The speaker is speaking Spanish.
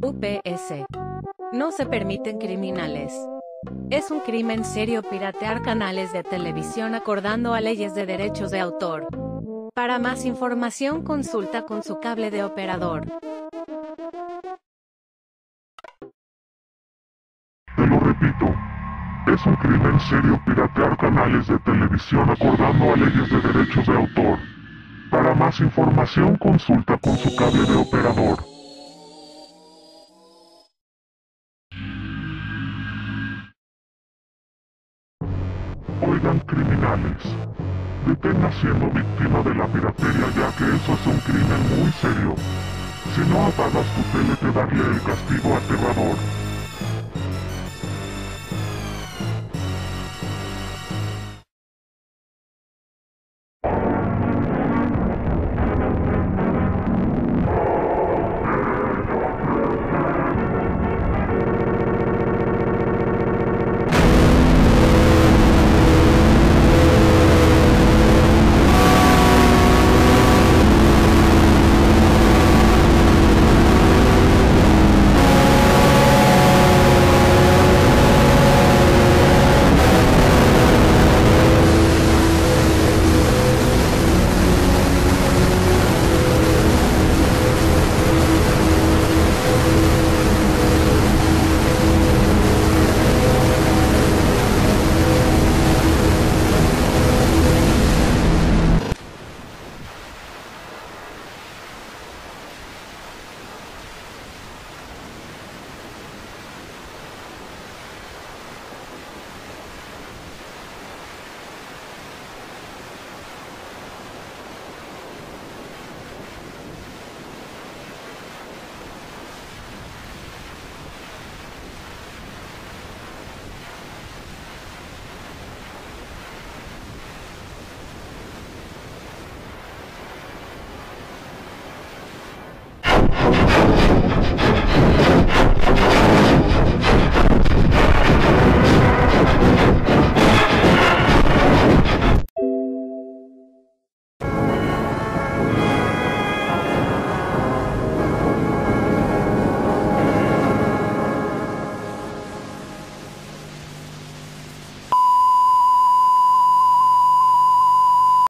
PS. No se permiten criminales. Es un crimen serio piratear canales de televisión acordando a leyes de derechos de autor. Para más información consulta con su cable de operador. Te lo repito. Es un crimen serio piratear canales de televisión acordando a leyes de derechos de autor. Para más información consulta con su cable de operador. Oigan criminales, detenga siendo víctima de la piratería ya que eso es un crimen muy serio. Si no apagas tu tele te daré el castigo aterrador.